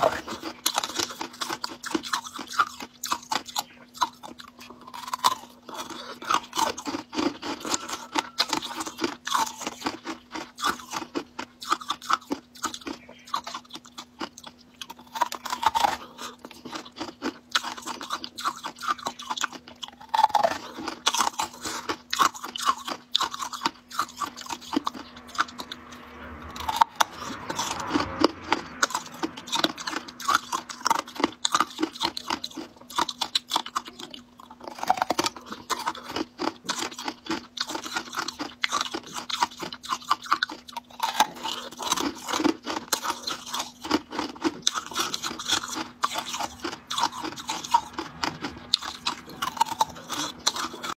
power.